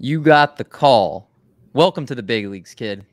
You got the call. Welcome to the big leagues, kid.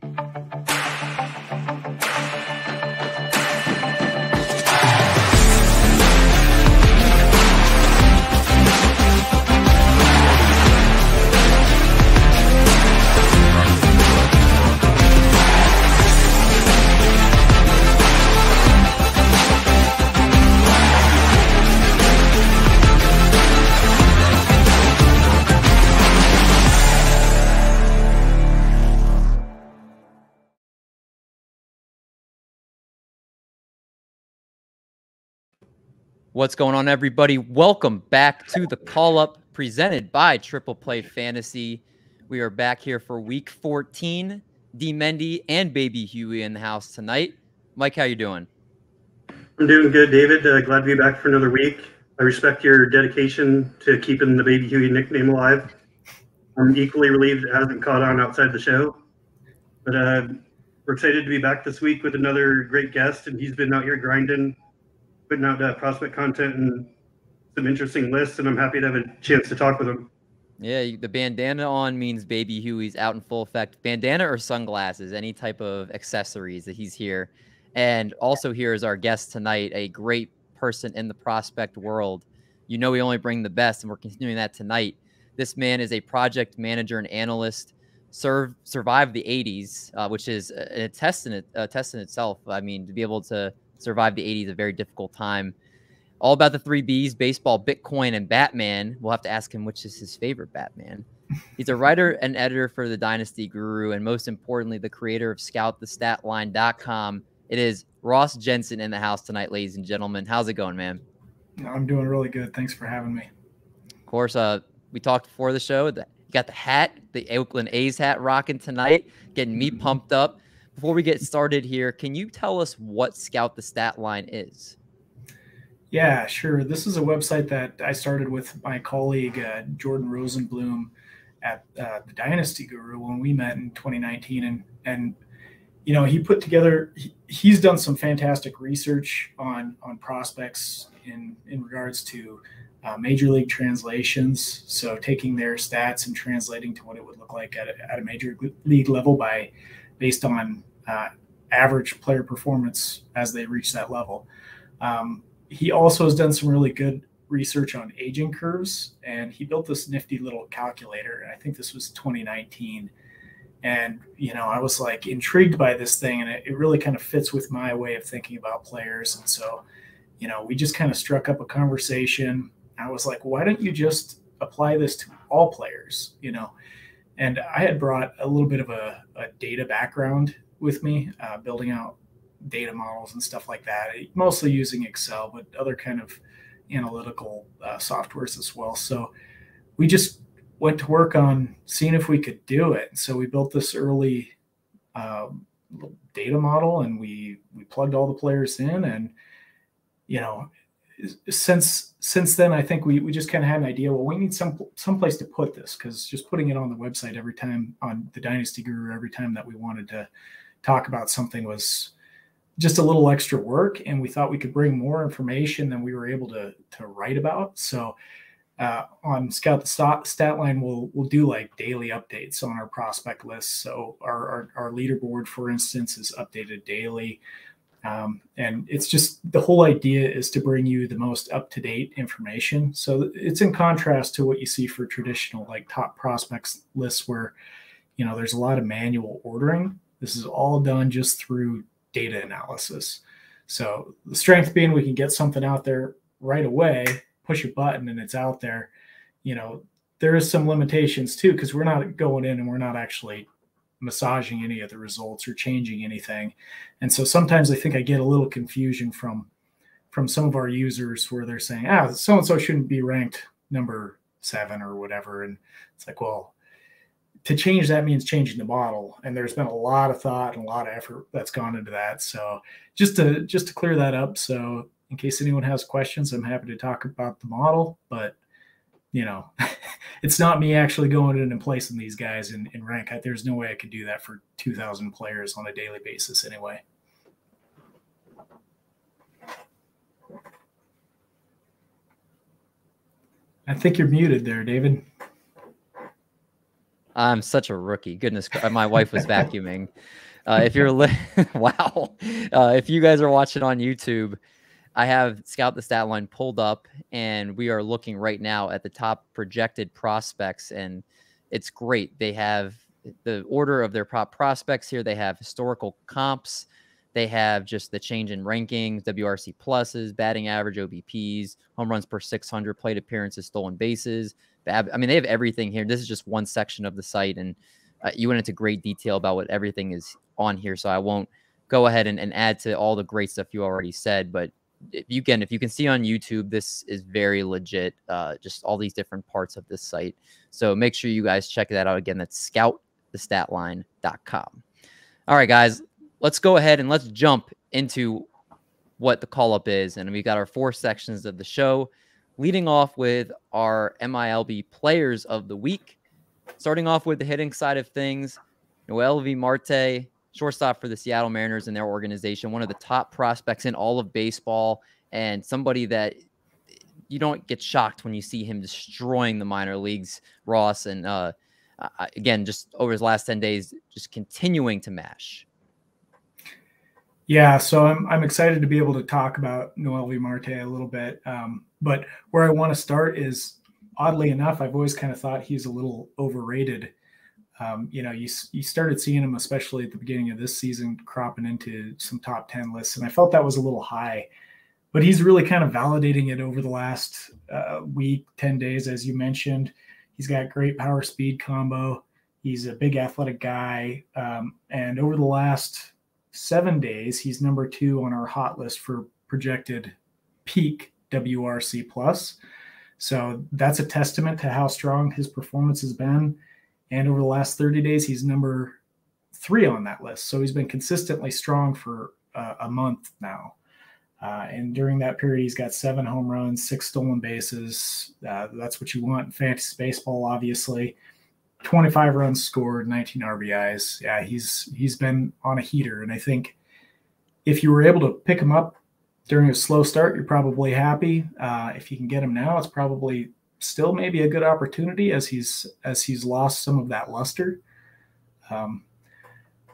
What's going on, everybody? Welcome back to the call up presented by Triple Play Fantasy. We are back here for week 14. D Mendy and Baby Huey in the house tonight. Mike, how you doing? I'm doing good, David. Uh, glad to be back for another week. I respect your dedication to keeping the Baby Huey nickname alive. I'm equally relieved it hasn't caught on outside the show. But uh, we're excited to be back this week with another great guest, and he's been out here grinding putting out uh, prospect content and some interesting lists, and I'm happy to have a chance to talk with him. Yeah, the bandana on means Baby Huey's out in full effect. Bandana or sunglasses, any type of accessories that he's here. And also here is our guest tonight, a great person in the prospect world. You know we only bring the best, and we're continuing that tonight. This man is a project manager and analyst. Survived the 80s, uh, which is a test in, a test in itself. I mean, to be able to survived the 80s, a very difficult time. All about the three Bs baseball, Bitcoin, and Batman. We'll have to ask him which is his favorite Batman. He's a writer and editor for the Dynasty Guru, and most importantly, the creator of ScoutTheStatLine.com. It is Ross Jensen in the house tonight, ladies and gentlemen. How's it going, man? I'm doing really good. Thanks for having me. Of course, uh, we talked before the show. That you got the hat, the Oakland A's hat, rocking tonight, getting me pumped up before we get started here, can you tell us what Scout the Stat Line is? Yeah, sure. This is a website that I started with my colleague uh, Jordan Rosenblum at uh, the Dynasty Guru when we met in 2019, and and you know he put together. He, he's done some fantastic research on on prospects in in regards to uh, major league translations. So taking their stats and translating to what it would look like at a, at a major league level by based on uh, average player performance as they reach that level. Um, he also has done some really good research on aging curves, and he built this nifty little calculator. I think this was 2019. And you know, I was like intrigued by this thing, and it, it really kind of fits with my way of thinking about players. And so, you know, we just kind of struck up a conversation. I was like, why don't you just apply this to all players? You know, and I had brought a little bit of a, a data background with me, uh, building out data models and stuff like that, mostly using Excel, but other kind of analytical uh, softwares as well. So we just went to work on seeing if we could do it. So we built this early um, data model and we we plugged all the players in and you know since since then, I think we, we just kind of had an idea. Well, we need some some place to put this because just putting it on the website every time on the Dynasty Guru every time that we wanted to talk about something was just a little extra work, and we thought we could bring more information than we were able to to write about. So uh, on Scout the stat, stat line, we'll we'll do like daily updates on our prospect list. So our, our, our leaderboard, for instance, is updated daily. Um, and it's just the whole idea is to bring you the most up to date information. So it's in contrast to what you see for traditional like top prospects lists where, you know, there's a lot of manual ordering. This is all done just through data analysis. So the strength being we can get something out there right away, push a button and it's out there. You know, there is some limitations too because we're not going in and we're not actually massaging any of the results or changing anything. And so sometimes I think I get a little confusion from from some of our users where they're saying, ah, so and so shouldn't be ranked number seven or whatever. And it's like, well, to change that means changing the model. And there's been a lot of thought and a lot of effort that's gone into that. So just to just to clear that up. So in case anyone has questions, I'm happy to talk about the model, but you know, it's not me actually going in and placing these guys in, in rank. I, there's no way I could do that for 2,000 players on a daily basis anyway. I think you're muted there, David. I'm such a rookie. Goodness, my wife was vacuuming. Uh, if you're li- wow, uh, if you guys are watching on YouTube, I have Scout the Stat Line pulled up, and we are looking right now at the top projected prospects, and it's great. They have the order of their prop prospects here. They have historical comps. They have just the change in rankings, WRC pluses, batting average, OBPs, home runs per 600, plate appearances, stolen bases. I mean, they have everything here. This is just one section of the site, and uh, you went into great detail about what everything is on here. So I won't go ahead and, and add to all the great stuff you already said. But if you can, if you can see on YouTube, this is very legit. Uh, just all these different parts of this site. So make sure you guys check that out again. That's scoutthestatline.com. All right, guys, let's go ahead and let's jump into what the call up is. And we've got our four sections of the show, leading off with our MILB players of the week. Starting off with the hitting side of things, Noelvi Marte, shortstop for the Seattle Mariners and their organization, one of the top prospects in all of baseball, and somebody that you don't get shocked when you see him destroying the minor leagues, Ross. And uh, again, just over his last 10 days, just continuing to mash. Yeah, so I'm I'm excited to be able to talk about Noelvi Marte a little bit. Um, but where I want to start is oddly enough, I've always kind of thought he's a little overrated um, you know, you, you started seeing him, especially at the beginning of this season, cropping into some top 10 lists. And I felt that was a little high, but he's really kind of validating it over the last uh, week, 10 days, as you mentioned. He's got great power speed combo. He's a big athletic guy. Um, and over the last seven days, he's number two on our hot list for projected peak WRC plus. So that's a testament to how strong his performance has been. And over the last 30 days, he's number three on that list. So he's been consistently strong for uh, a month now. Uh, and during that period, he's got seven home runs, six stolen bases. Uh, that's what you want in fantasy baseball, obviously. 25 runs scored, 19 RBIs. Yeah, he's he's been on a heater, and I think if you were able to pick him up during a slow start, you're probably happy. Uh, if you can get him now, it's probably still maybe a good opportunity as he's as he's lost some of that luster. Um,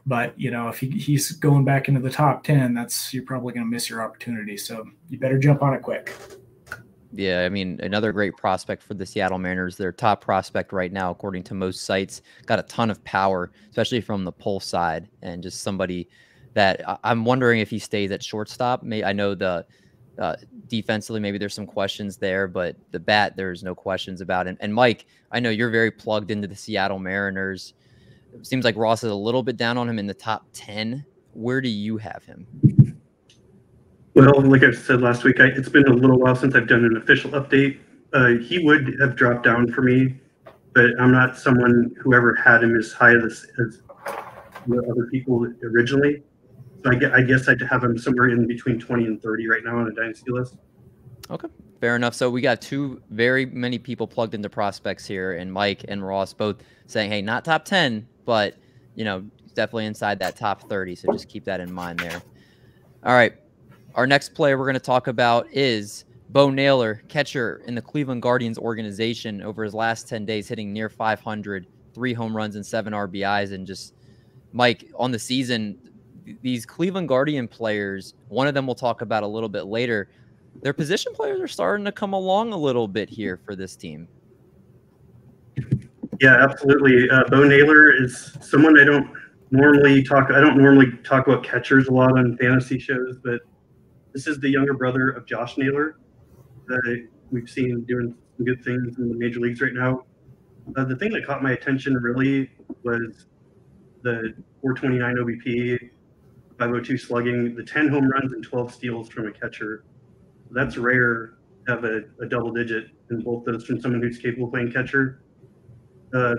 but you know, if he, he's going back into the top ten, that's you're probably going to miss your opportunity. So you better jump on it quick. Yeah, I mean, another great prospect for the Seattle Mariners. Their top prospect right now, according to most sites, got a ton of power, especially from the pull side, and just somebody that I'm wondering if he stays at shortstop. May I know the uh, defensively, maybe there's some questions there, but the bat, there's no questions about it. And Mike, I know you're very plugged into the Seattle Mariners. It seems like Ross is a little bit down on him in the top 10. Where do you have him? Well, like I said last week, I, it's been a little while since I've done an official update. Uh, he would have dropped down for me, but I'm not someone who ever had him as high as, as other people originally. So I, I guess I'd have him somewhere in between 20 and 30 right now on a dynasty list. Okay, fair enough. So we got two very many people plugged into prospects here, and Mike and Ross both saying, "Hey, not top 10, but you know, definitely inside that top 30." So just keep that in mind there. All right, our next player we're going to talk about is Bo Naylor, catcher in the Cleveland Guardians organization. Over his last 10 days, hitting near 500, three home runs and seven RBIs, and just Mike on the season these Cleveland Guardian players, one of them we'll talk about a little bit later, their position players are starting to come along a little bit here for this team. Yeah, absolutely. Uh, Bo Naylor is someone I don't normally talk. I don't normally talk about catchers a lot on fantasy shows, but this is the younger brother of Josh Naylor that we've seen doing some good things in the major leagues right now. Uh, the thing that caught my attention really was the 429 OBP 502 slugging, the 10 home runs and 12 steals from a catcher. That's rare to have a, a double digit in both those from someone who's capable of playing catcher. Uh,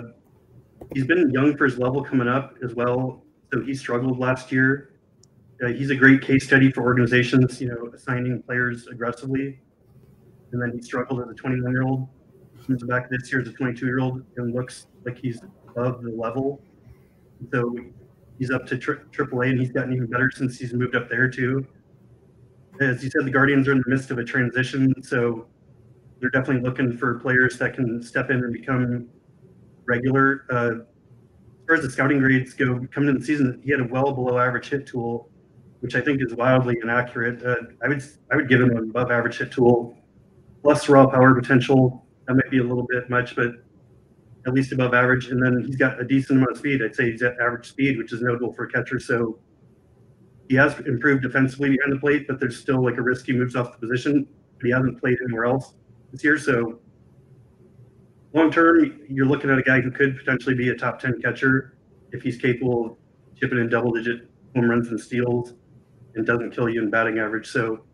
he's been young for his level coming up as well. So he struggled last year. Uh, he's a great case study for organizations, you know, assigning players aggressively. And then he struggled as a 21 year old. Comes back this year as a 22 year old and looks like he's above the level. So he's up to tri- AAA, and he's gotten even better since he's moved up there too. As you said, the Guardians are in the midst of a transition, so they're definitely looking for players that can step in and become regular. Uh, as far as the scouting grades go, coming in the season, he had a well below average hit tool, which I think is wildly inaccurate. Uh, I would I would give him an above average hit tool, plus raw power potential. That might be a little bit much, but at least above average. And then he's got a decent amount of speed. I'd say he's at average speed, which is notable for a catcher. So he has improved defensively behind the plate, but there's still like a risk he moves off the position. But he hasn't played anywhere else this year. So long term, you're looking at a guy who could potentially be a top 10 catcher if he's capable of chipping in double digit home runs and steals and doesn't kill you in batting average. So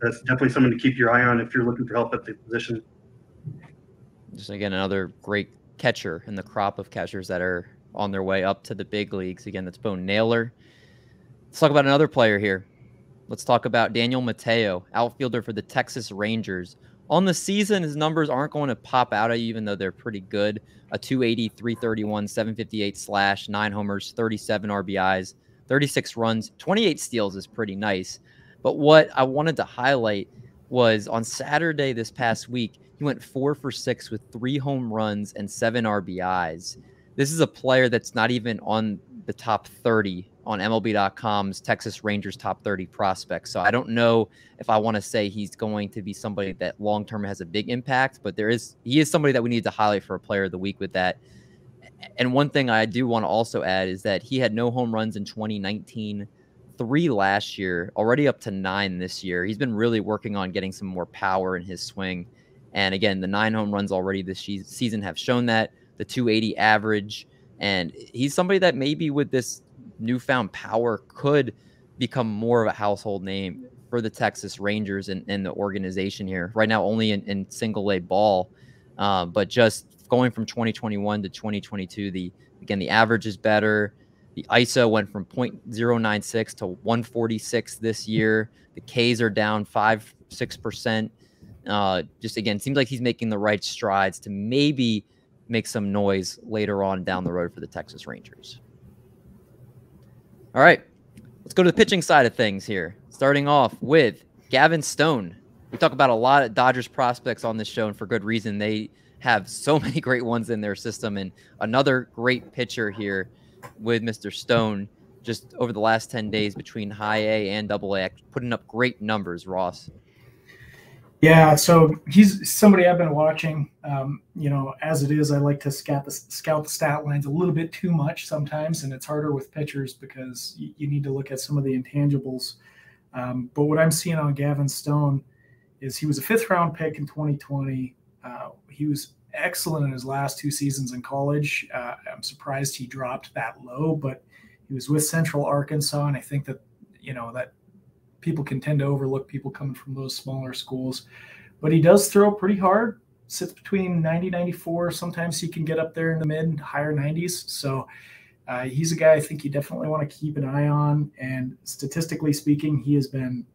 that's definitely someone to keep your eye on if you're looking for help at the position. Just again, another great catcher in the crop of catchers that are on their way up to the big leagues. Again, that's Bo Naylor. Let's talk about another player here. Let's talk about Daniel Mateo, outfielder for the Texas Rangers. On the season, his numbers aren't going to pop out at you, even though they're pretty good. A 280, 331, 758 slash, nine homers, 37 RBIs, 36 runs, 28 steals is pretty nice. But what I wanted to highlight was on Saturday this past week, he went four for six with three home runs and seven RBIs. This is a player that's not even on the top 30 on MLB.com's Texas Rangers top 30 prospects. So I don't know if I want to say he's going to be somebody that long term has a big impact, but there is he is somebody that we need to highlight for a player of the week with that. And one thing I do want to also add is that he had no home runs in 2019, three last year, already up to nine this year. He's been really working on getting some more power in his swing. And again, the nine home runs already this season have shown that the 280 average. And he's somebody that maybe with this newfound power could become more of a household name for the Texas Rangers and, and the organization here. Right now, only in, in single A ball, uh, but just going from 2021 to 2022, the again the average is better. The ISO went from 0.096 to 146 this year. The Ks are down five six percent. Uh, just again, seems like he's making the right strides to maybe make some noise later on down the road for the Texas Rangers. All right, let's go to the pitching side of things here. Starting off with Gavin Stone. We talk about a lot of Dodgers prospects on this show, and for good reason. They have so many great ones in their system, and another great pitcher here with Mr. Stone just over the last 10 days between high A and double A, putting up great numbers, Ross. Yeah, so he's somebody I've been watching. Um, you know, as it is, I like to scout the scout the stat lines a little bit too much sometimes, and it's harder with pitchers because you, you need to look at some of the intangibles. Um, but what I'm seeing on Gavin Stone is he was a fifth round pick in 2020. Uh, he was excellent in his last two seasons in college. Uh, I'm surprised he dropped that low, but he was with Central Arkansas, and I think that you know that people can tend to overlook people coming from those smaller schools. But he does throw pretty hard, sits between 90, 94. Sometimes he can get up there in the mid, higher 90s. So uh, he's a guy I think you definitely want to keep an eye on. And statistically speaking, he has been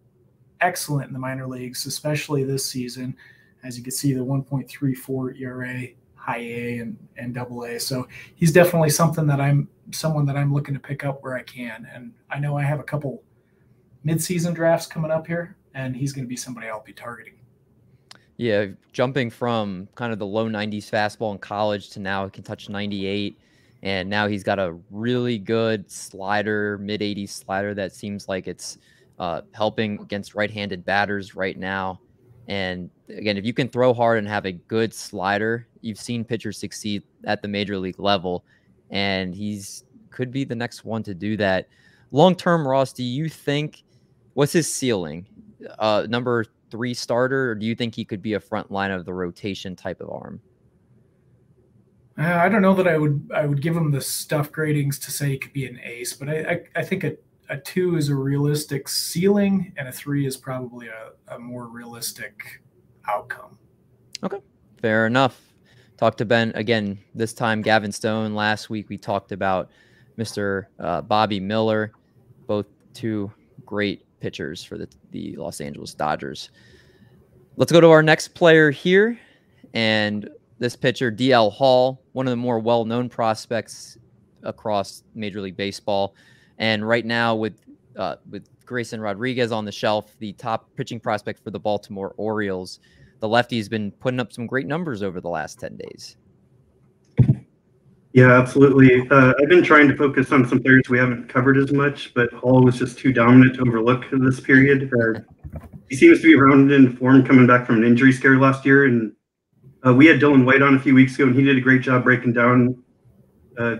excellent in the minor leagues, especially this season. As you can see, the 1.34 ERA, high A and, and double A. So he's definitely something that I'm someone that I'm looking to pick up where I can. And I know I have a couple midseason drafts coming up here, and he's going to be somebody I'll be targeting. Yeah, jumping from kind of the low 90s fastball in college to now he can touch 98. And now he's got a really good slider, mid 80s slider that seems like it's uh, helping against right handed batters right now. And again, if you can throw hard and have a good slider, you've seen pitchers succeed at the major league level. And he's could be the next one to do that. Long term, Ross, do you think what's his ceiling? Uh, number three starter, or do you think he could be a front line of the rotation type of arm? Uh, I don't know that I would I would give him the stuff gradings to say he could be an ace, but I I, I think a, a two is a realistic ceiling, and a three is probably a, a more realistic outcome. Okay, fair enough. Talked to Ben again this time. Gavin Stone. Last week we talked about Mr. Uh, Bobby Miller. Both two great pitchers for the, the Los Angeles Dodgers. Let's go to our next player here. And this pitcher, DL Hall, one of the more well known prospects across Major League Baseball. And right now, with uh, with Grayson Rodriguez on the shelf, the top pitching prospect for the Baltimore Orioles, the lefty's been putting up some great numbers over the last 10 days. Yeah, absolutely. Uh, I've been trying to focus on some players we haven't covered as much, but Hall was just too dominant to overlook this period. Uh, he seems to be rounded in form coming back from an injury scare last year, and uh, we had Dylan White on a few weeks ago, and he did a great job breaking down, uh,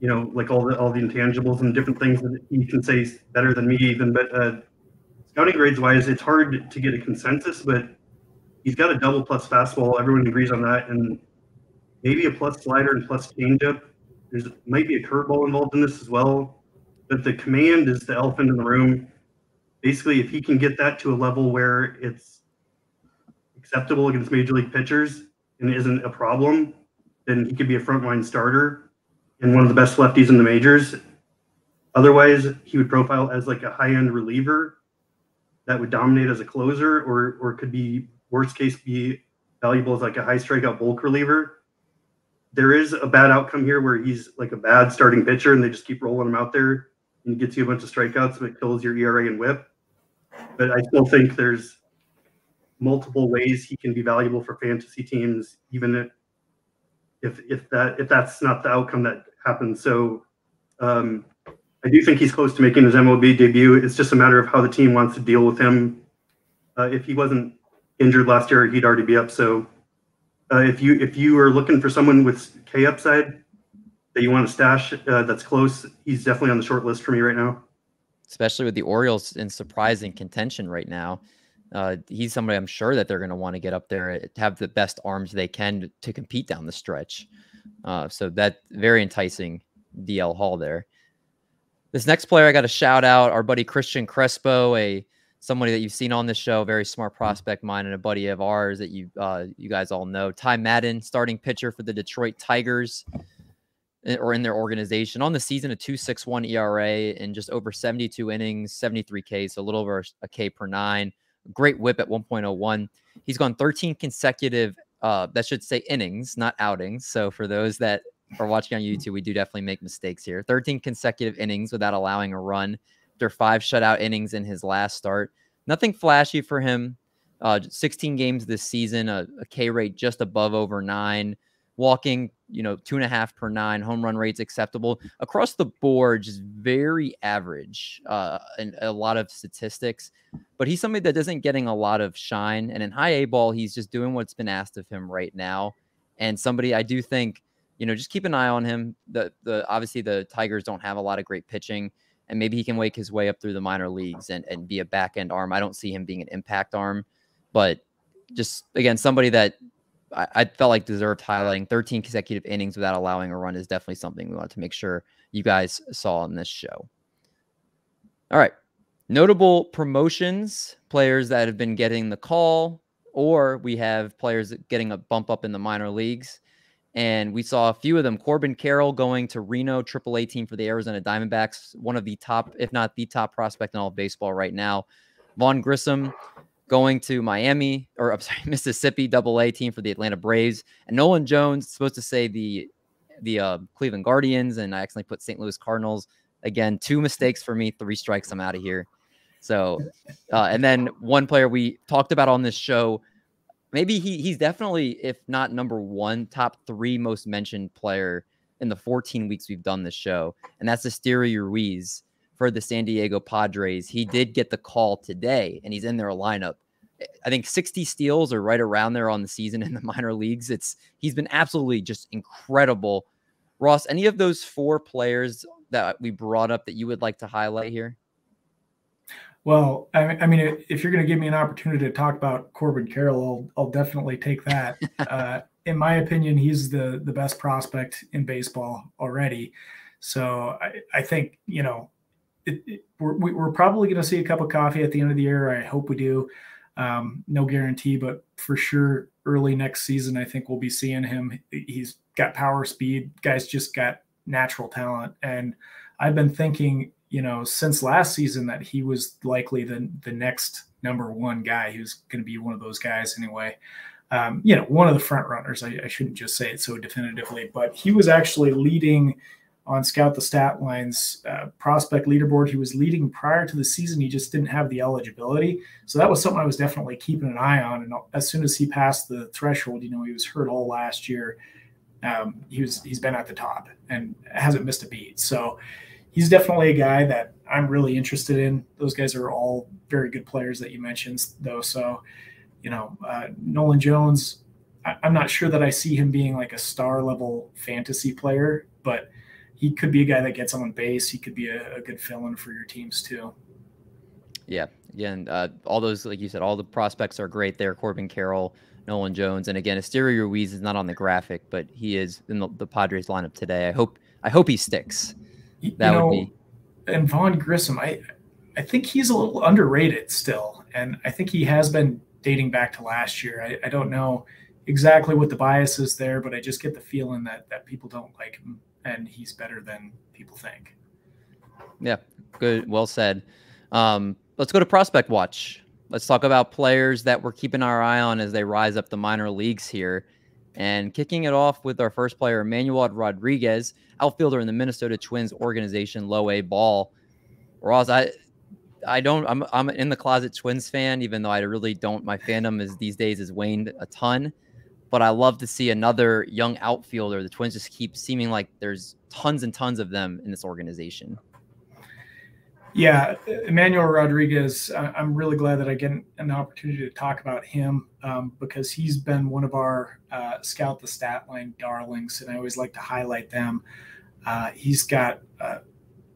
you know, like all the all the intangibles and different things that he can say better than me even. But uh, scouting grades wise, it's hard to get a consensus, but he's got a double plus fastball. Everyone agrees on that, and maybe a plus slider and plus changeup. There's might be a curveball involved in this as well, but the command is the elephant in the room. Basically, if he can get that to a level where it's acceptable against major league pitchers and isn't a problem, then he could be a frontline starter and one of the best lefties in the majors. Otherwise, he would profile as like a high-end reliever that would dominate as a closer, or or could be worst case be valuable as like a high strikeout bulk reliever. There is a bad outcome here where he's like a bad starting pitcher and they just keep rolling him out there and gets you a bunch of strikeouts and it kills your ERA and whip. But I still think there's multiple ways he can be valuable for fantasy teams, even if if, if that if that's not the outcome that happens. So um, I do think he's close to making his MLB debut. It's just a matter of how the team wants to deal with him. Uh, if he wasn't injured last year, he'd already be up. So uh, if you if you are looking for someone with K upside that you want to stash uh, that's close, he's definitely on the short list for me right now. Especially with the Orioles in surprising contention right now. Uh, he's somebody I'm sure that they're going to want to get up there to have the best arms they can to, to compete down the stretch. Uh, so that very enticing DL Hall there. This next player I got to shout out our buddy Christian Crespo, a somebody that you've seen on this show, very smart prospect mine and a buddy of ours that you uh, you guys all know. Ty Madden, starting pitcher for the Detroit Tigers, eh, or in their organization on the season, a 2.61 ERA in just over 72 innings, 73 Ks, so a little over a K per nine. Great whip at 1.01. He's gone 13 consecutive. Uh, that should say innings, not outings. So for those that are watching on. YouTube, we do definitely make mistakes here. 13 consecutive innings without allowing a run after five shutout innings in his last start. Nothing flashy for him. Uh, 16 games this season, a, a K rate just above over nine, walking, you know, two and a half per nine, home run rates acceptable across the board, just very average uh, a lot of statistics. But he's somebody that doesn't getting a lot of shine. And in high A ball, he's just doing what's been asked of him right now. And somebody I do think, you know, just keep an eye on him. The the obviously the Tigers don't have a lot of great pitching and maybe he can wake his way up through the minor leagues and, and be a back end arm. I don't see him being an impact arm, but just again, somebody that I, I, felt like deserved highlighting 13 consecutive innings without allowing a run is definitely something we want to make sure you guys saw on this show. All right. Notable promotions, players that have been getting the call, or we have players getting a bump up in the minor leagues. And we saw a few of them. Corbin Carroll going to Reno, AAA team for the Arizona Diamondbacks, one of the top, if not the top prospect in all of baseball right now. Vaughn Grissom going to Miami, or I'm sorry, Mississippi Double A team for the Atlanta Braves. And Nolan Jones, supposed to say the the uh, Cleveland Guardians, and I accidentally put St. Louis Cardinals. Again, two mistakes for me, three strikes, I'm out of here. So, uh, and then one player we talked about on this show maybe he he's definitely, if not number one, top three most mentioned player in the 14 weeks we've done this show, and that's Esteury Ruiz for the San Diego Padres. He did get the call today, and he's in their lineup. I think 60 steals are right around there on the season in the minor leagues. It's he's been absolutely just incredible. Ross, any of those four players that we brought up that you would like to highlight here? Well, I, I mean, if you're going to give me an opportunity to talk about Corbin Carroll, I'll, I'll definitely take that. uh, in my opinion, he's the the best prospect in baseball already. So I, I think you know it, it, we're, we're probably going to see a cup of coffee at the end of the year. I hope we do. Um, no guarantee, but for sure, early next season, I think we'll be seeing him. He's got power, speed. Guys just got natural talent, and I've been thinking you know, since last season that he was likely the the next number one guy. He was going to be one of those guys anyway. Um, you know, one of the front runners. I, I, shouldn't just say it so definitively, but he was actually leading on Scout the Stat Lines uh, prospect leaderboard. He was leading prior to the season. He just didn't have the eligibility, so that was something I was definitely keeping an eye on. And as soon as he passed the threshold, you know, he was hurt all last year. um, he was he's been at the top and hasn't missed a beat. So he's definitely a guy that I'm really interested in. Those guys are all very good players that you mentioned, though. So you know, uh, Nolan Jones, I, I'm not sure that I see him being like a star level fantasy player, but he could be a guy that gets on base. He could be a, a good fill in for your teams too. Yeah. Again, uh, all those, like you said, all the prospects are great there. Corbin Carroll, Nolan Jones, and again, Esteury Ruiz is not on the graphic, but he is in the, the Padres lineup today. I hope, I hope he sticks. That know, would be. And Vaughn Grissom, I, I think he's a little underrated still, and I think he has been dating back to last year. I, I don't know exactly what the bias is there, but I just get the feeling that that people don't like him, and he's better than people think. Yeah, good, well said. Um, let's go to prospect watch. Let's talk about players that we're keeping our eye on as they rise up the minor leagues here. And kicking it off with our first player, Emmanuel Rodriguez, outfielder in the Minnesota Twins organization, low A ball. Ross, I I don't I'm I'm in the closet Twins fan, even though I really don't my fandom is these days has waned a ton. But I love to see another young outfielder. The Twins just keep seeming like there's tons and tons of them in this organization. Yeah, Emmanuel Rodriguez, I'm really glad that I get an opportunity to talk about him um, because he's been one of our uh, scout the stat line darlings, and I always like to highlight them. Uh, he's got uh,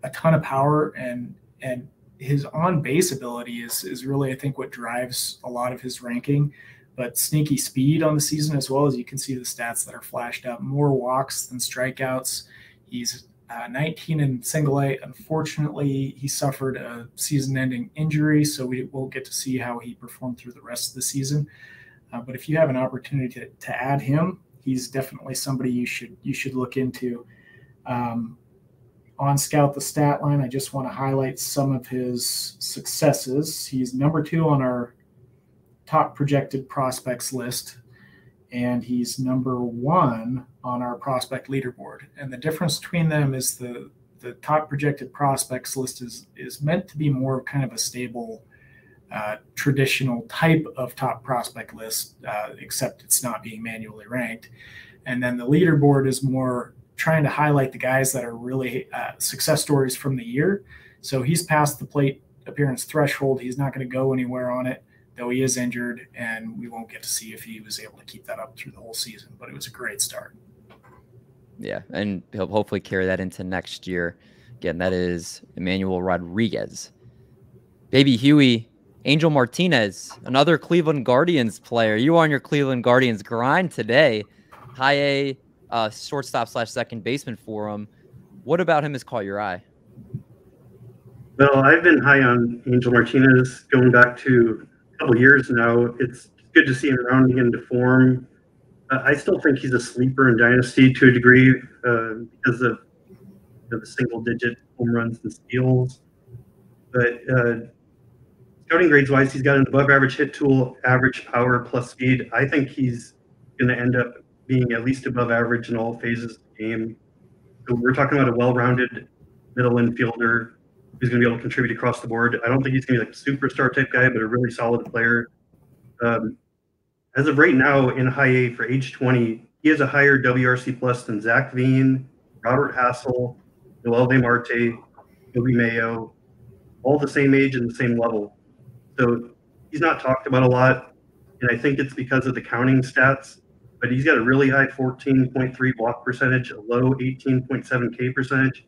a ton of power, and and his on base ability is is really I think what drives a lot of his ranking. But sneaky speed on the season as well as you can see the stats that are flashed up. More walks than strikeouts. He's uh, 19 in single A. Unfortunately, he suffered a season ending injury, so we won't get to see how he performed through the rest of the season. Uh, but if you have an opportunity to, to add him, he's definitely somebody you should you should look into. Um, on Scout the Stat Line, I just want to highlight some of his successes. He's number two on our top projected prospects list and he's number one on our prospect leaderboard. And the difference between them is the the top projected prospects list is is meant to be more kind of a stable, uh, traditional type of top prospect list, uh, except it's not being manually ranked. And then the leaderboard is more trying to highlight the guys that are really uh, success stories from the year. So he's past the plate appearance threshold. He's not going to go anywhere on it though he is injured, and we won't get to see if he was able to keep that up through the whole season. But it was a great start. Yeah, and he'll hopefully carry that into next year. Again, that is Emmanuel Rodriguez. Baby Huey, Angel Martinez, another Cleveland Guardians player. You on your Cleveland Guardians grind today. High A uh, shortstop slash second baseman for him. What about him has caught your eye? Well, I've been high on Angel Martinez going back to couple years now. It's good to see him rounding into form. Uh, I still think he's a sleeper in Dynasty to a degree uh, because of you know, the single digit home runs and steals. But uh, scouting grades wise, he's got an above average hit tool, average power plus speed. I think he's going to end up being at least above average in all phases of the game. So we're talking about a well rounded middle infielder who's going to be able to contribute across the board. I don't think he's going to be like a superstar type guy, but a really solid player. Um, as of right now, in high A for age 20, he has a higher WRC plus than Zac Veen, Robert Hassell, Noel De Marte, Coby Mayo, all the same age and the same level. So he's not talked about a lot, and I think it's because of the counting stats. But he's got a really high 14.3 walk percentage, a low 18.7 K percentage,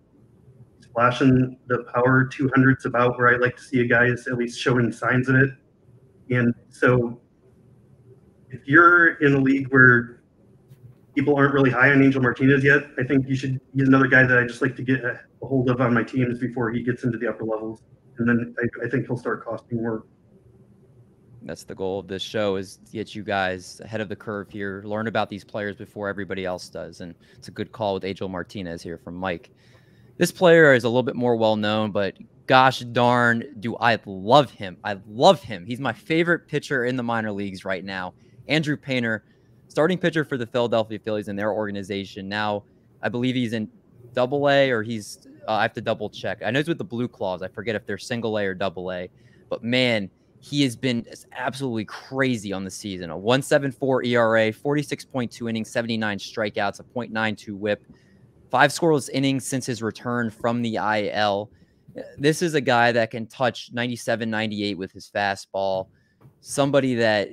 flashing the power 200s about where I like to see a guy is at least showing signs of it. And so if you're in a league where people aren't really high on Angel Martinez yet, I think you should, he's another guy that I just like to get a hold of on my teams before he gets into the upper levels. And then I, I think he'll start costing more. That's the goal of this show is to get you guys ahead of the curve here, learn about these players before everybody else does. And it's a good call with Angel Martinez here from Mike. This player is a little bit more well known, but gosh darn, do I love him. I love him. He's my favorite pitcher in the minor leagues right now. Andrew Painter, starting pitcher for the Philadelphia Phillies in their organization. Now, I believe he's in double A or he's, uh, I have to double check. I know he's with the Blue Claws. I forget if they're single A or double A. But man, he has been absolutely crazy on the season. A 174 ERA, 46.2 innings, 79 strikeouts, a .92 whip, five scoreless innings since his return from the IL. This is a guy that can touch 97, 98 with his fastball. Somebody that,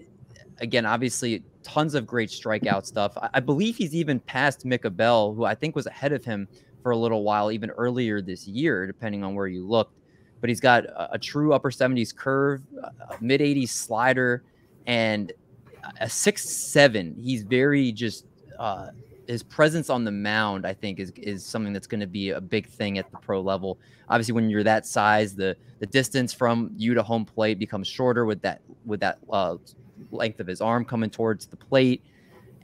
again, obviously tons of great strikeout stuff. I, I believe he's even passed Mick Abel, who I think was ahead of him for a little while, even earlier this year, depending on where you looked but he's got a, a true upper 70s curve, mid 80s slider, and a six seven. He's very just uh, his presence on the mound. I think is is something that's going to be a big thing at the pro level. Obviously, when you're that size, the the distance from you to home plate becomes shorter with that with that uh, length of his arm coming towards the plate.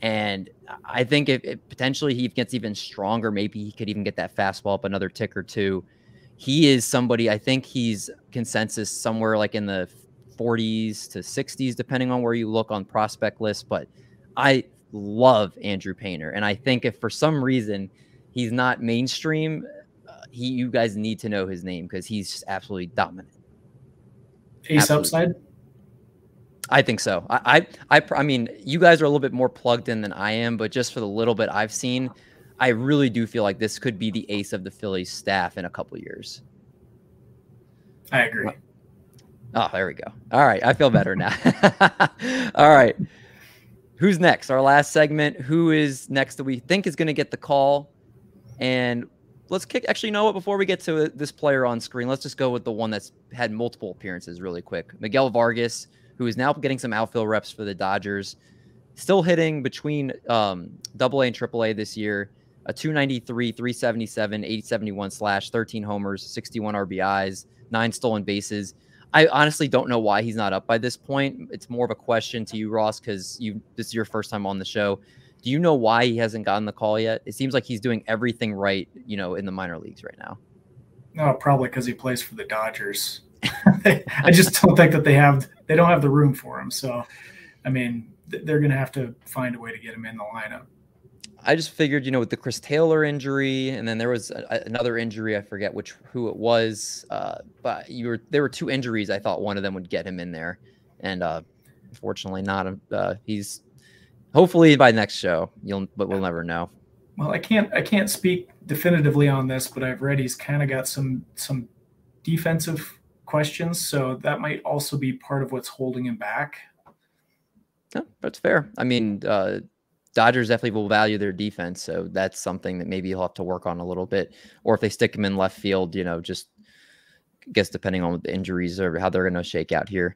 And I think if, if, potentially he gets even stronger, maybe he could even get that fastball up another tick or two he is somebody I think he's consensus somewhere like in the 40s to 60s, depending on where you look on prospect list. But I love Andrew Painter, and I think if for some reason he's not mainstream, uh, he you guys need to know his name because he's just absolutely dominant. Ace absolutely. upside. I think so. I, I, I, I mean, you guys are a little bit more plugged in than I am, but just for the little bit I've seen, I really do feel like this could be the ace of the Phillies staff in a couple years. I agree. Oh, there we go. All right. I feel better now. All right. Who's next? Our last segment. Who is next that we think is going to get the call? And let's kick. Actually, you know what? Before we get to this player on screen, let's just go with the one that's had multiple appearances really quick. Miguel Vargas, who is now getting some outfield reps for the Dodgers, still hitting between um, Double A and Triple A this year a 293, 377, 871 slash, 13 homers, 61 RBIs, nine stolen bases. I honestly don't know why he's not up by this point. It's more of a question to you, Ross, because you this is your first time on the show. Do you know why he hasn't gotten the call yet? It seems like he's doing everything right, you know, in the minor leagues right now. No, probably because he plays for the Dodgers. I just don't think that they have they don't have the room for him. So, I mean, they're going to have to find a way to get him in the lineup. I just figured, you know, with the Chris Taylor injury, and then there was a, another injury. I forget which who it was, uh, but you were there were two injuries. I thought one of them would get him in there, and uh, unfortunately, not. Uh, he's hopefully by next show. You'll, but we'll never know. Well, I can't I can't speak definitively on this, but I've read he's kind of got some some defensive questions, so that might also be part of what's holding him back. Yeah, that's fair. I mean, uh, Dodgers definitely will value their defense, so that's something that maybe he'll have to work on a little bit. Or if they stick him in left field, you know, just I guess depending on what the injuries or how they're going to shake out here.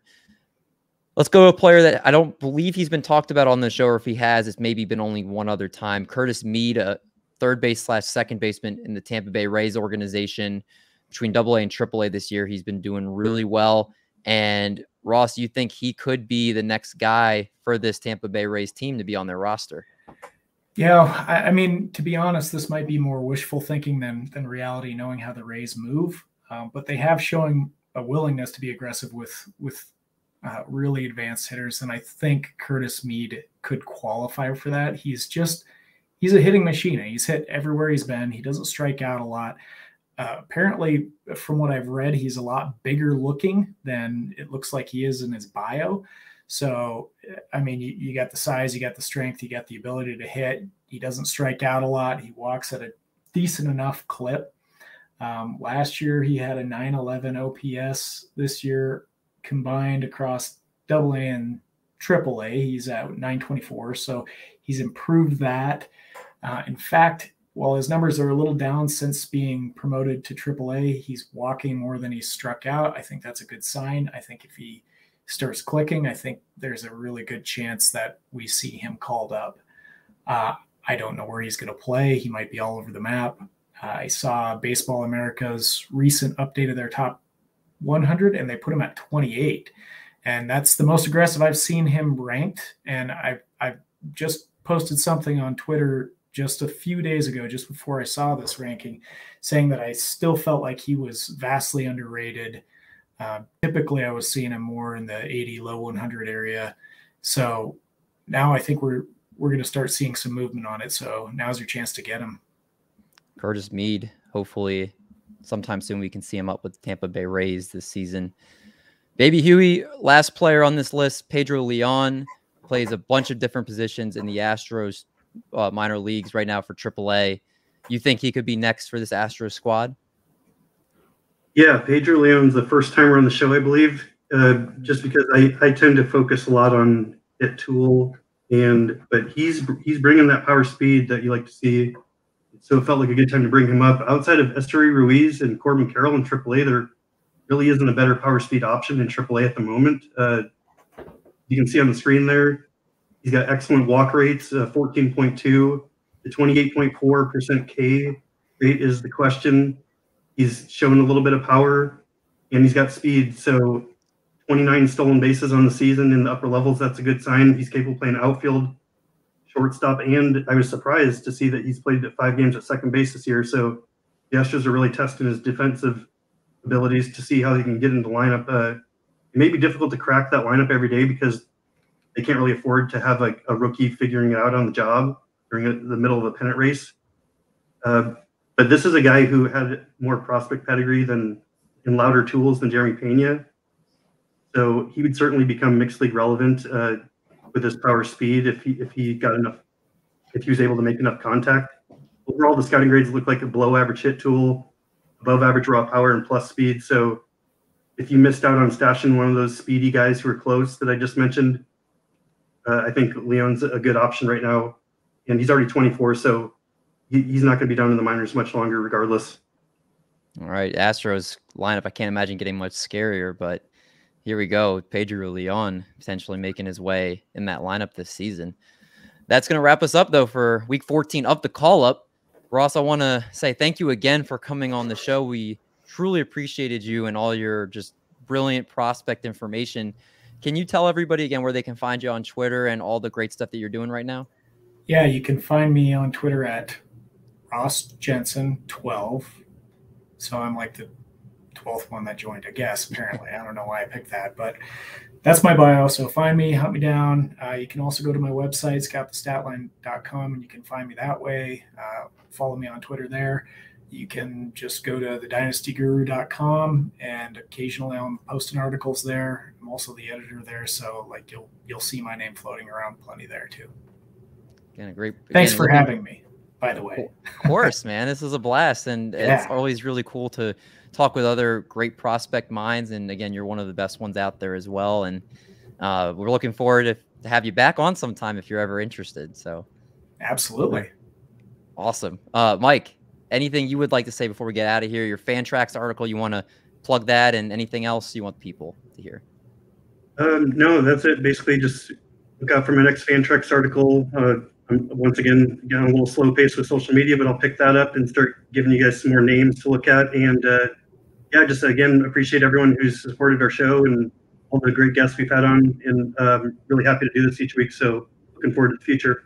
Let's go to a player that I don't believe he's been talked about on the show, or if he has, it's maybe been only one other time. Curtis Mead, a third base slash second baseman in the Tampa Bay Rays organization between Double A and Triple A this year. He's been doing really well. And Ross, you think he could be the next guy for this Tampa Bay Rays team to be on their roster? Yeah, I, I mean, to be honest, this might be more wishful thinking than than reality, knowing how the Rays move. Um, but they have showing a willingness to be aggressive with with uh, really advanced hitters, and I think Curtis Mead could qualify for that. He's just he's a hitting machine. He's hit everywhere he's been. He doesn't strike out a lot. Apparently, from what I've read, he's a lot bigger looking than it looks like he is in his bio. So, I mean, you, you got the size, you got the strength, you got the ability to hit. He doesn't strike out a lot. He walks at a decent enough clip. Um, last year, he had a 911 OPS. This year, combined across double A and triple A, he's at 924. So, he's improved that. Uh, in fact, while his numbers are a little down since being promoted to AAA, he's walking more than he's struck out. I think that's a good sign. I think if he starts clicking, I think there's a really good chance that we see him called up. Uh, I don't know where he's going to play. He might be all over the map. Uh, I saw Baseball America's recent update of their top 100, and they put him at 28, and that's the most aggressive I've seen him ranked. And I've I've just posted something on Twitter just a few days ago, just before I saw this ranking, saying that I still felt like he was vastly underrated. Uh, typically, I was seeing him more in the 80, low 100 area. So now I think we're we're going to start seeing some movement on it. So now's your chance to get him. Curtis Mead, hopefully sometime soon we can see him up with Tampa Bay Rays this season. Baby Huey, last player on this list, Pedro Leon, plays a bunch of different positions in the Astros uh, minor leagues right now for AAA. You think he could be next for this Astros squad? Yeah, Pedro Leon's the first timer on the show, I believe. Uh, just because I, I tend to focus a lot on hit tool and but he's he's bringing that power speed that you like to see. So it felt like a good time to bring him up. Outside of Esteury Ruiz and Corbin Carroll in AAA, there really isn't a better power speed option in AAA at the moment. Uh, you can see on the screen there, he's got excellent walk rates, uh, 14.2. The 28.4% K rate is the question. He's shown a little bit of power and he's got speed. So 29 stolen bases on the season in the upper levels, that's a good sign. He's capable of playing outfield, shortstop, and I was surprised to see that he's played five games at second base this year. So the Astros are really testing his defensive abilities to see how he can get into the lineup. Uh, it may be difficult to crack that lineup every day because they can't really afford to have like a rookie figuring it out on the job during a, the middle of a pennant race. Uh, but this is a guy who had more prospect pedigree than and louder tools than Jeremy Pena. So he would certainly become mixed league relevant uh, with his power speed if he if he got enough if he was able to make enough contact. Overall, the scouting grades look like a below average hit tool, above average raw power, and plus speed. So if you missed out on stashing one of those speedy guys who are close that I just mentioned, uh, I think Leon's a good option right now. And he's already 24, so he, he's not going to be down in the minors much longer, regardless. All right, Astros lineup. I can't imagine getting much scarier, but here we go. Pedro Leon potentially making his way in that lineup this season. That's going to wrap us up, though, for week 14 of the call up. Ross, I want to say thank you again for coming on the show. We truly appreciated you and all your just brilliant prospect information. Can you tell everybody again where they can find you on Twitter and all the great stuff that you're doing right now? Yeah, you can find me on Twitter at Ross Jensen 12. So I'm like the 12th one that joined, I guess, apparently. I don't know why I picked that, but that's my bio. So find me, hunt me down. Uh, you can also go to my website, scoutthestatline.com, and you can find me that way. Uh, follow me on Twitter there. You can just go to thedynastyguru.com and occasionally I'm posting articles there. I'm also the editor there, so like you'll you'll see my name floating around plenty there too. Again, great. Thanks again, for having me. By the way, of course, man, this is a blast, and yeah. it's always really cool to talk with other great prospect minds. And again, you're one of the best ones out there as well. And uh, we're looking forward to, to have you back on sometime if you're ever interested. So, absolutely, awesome, uh, Mike. Anything you would like to say before we get out of here? Your Fantrax article, you want to plug that, and anything else you want people to hear? Um, no, that's it. Basically, just look out for my next Fantrax article. Uh, I'm once again getting a little slow pace with social media, but I'll pick that up and start giving you guys some more names to look at. And uh, yeah, just again appreciate everyone who's supported our show and all the great guests we've had on, and um, really happy to do this each week. So looking forward to the future.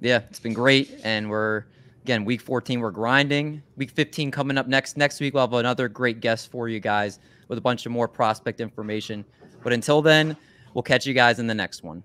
Yeah, it's been great, and we're again week 14 we're grinding. Week 15 coming up next. Next week we'll have another great guest for you guys with a bunch of more prospect information. But until then, we'll catch you guys in the next one.